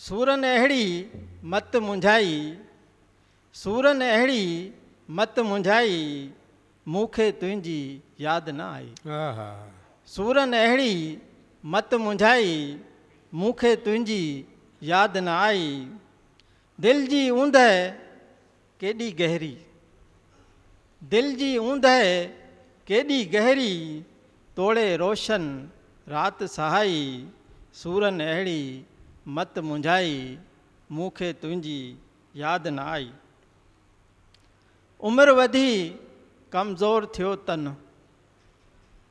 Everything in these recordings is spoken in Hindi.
सूरन अहिड़ी मत मुंझाई सूरन अहिड़ी मत मुंझाई मूंखे तुंहिंजी यादि न आई। सूरन अहिड़ी मत मुंझाई मूंखे तुंहिंजी यादि न आई। दिलि जी ऊंद केॾी गहरी दिलि जी ऊंद केॾी गहरी तोड़े रोशन राति सहाई। सूरन अहिड़ी मत मुंझाई, मूंखे तुंहिंजी यादि न आई। उमिरि वधी कमज़ोर थियो तन।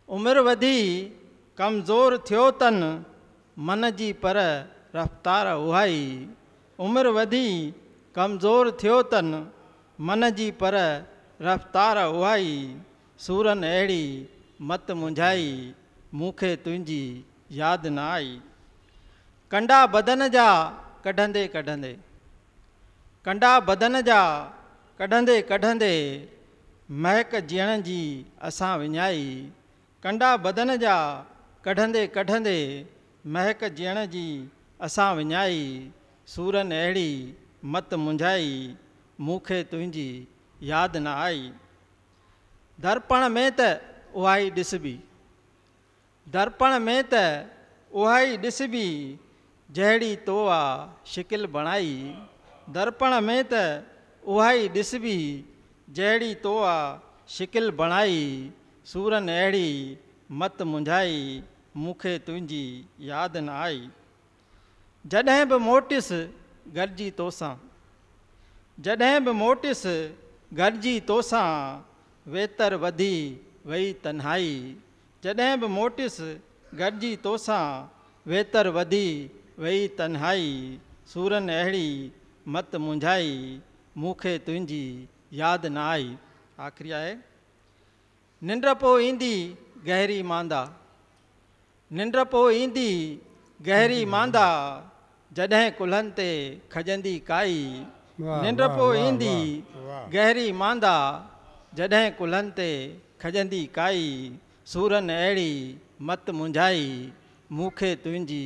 उमिरि वधी कमज़ोर थियो तन, मन जी पर रफ़्तार उहाई। उमिरि वधी कमज़ोर थियो तन, मन जी पर रफ़्तार उहाई। सूरन अहिड़ी मत मुंझाई, मूंखे तुंहिंजी यादि न आई। कंडा बदन जा कढंदे कढंदे। कंडा बदन जा कढंदे कढंदे। महक जियण जी असां विञाई। कंडा बदन जा कढंदे कढंदे। महक जियण जी असां विञाई। सूरन अहिड़ी मत मुंझाई। मूंखे तुंहिंजी यादि न आई। दर्पण में त उहा ई दर्पण में त उहा ई जहिड़ी तो आहे शिकिल बणाई, दर्पण में त उहा ई ॾिसबी तो आहे शिकिल बणाई, सूरन अहिड़ी मत मुंझाई, मूंखे तुंहिंजी यादि न आई। जॾहिं बि मोटिस गॾिजी तोसां, जॾहिं बि मोटिस गॾिजी तोसां, वेतर वधी वई तन्हाई। जॾहिं बि मोटिस गॾिजी तोसां, वेतर वधी वई तन्हाई सूरन अहिड़ी मत मुंझाई मूंखे तुंहिंजी यादि न आई। आख़िरी आहे निंड पोइ ईंदी गहरी मांदा। निंड पोइ ईंदी गहरी मांदा जॾहिं कुल्हनि ते खजंदी काई। निंड वाह, पोइ ईंदी वाह, वाह। गहरी मांदा जॾहिं कुल्हनि ते खजंदी काई। सूरन अहिड़ी मत मुंझाई मूंखे तुंहिंजी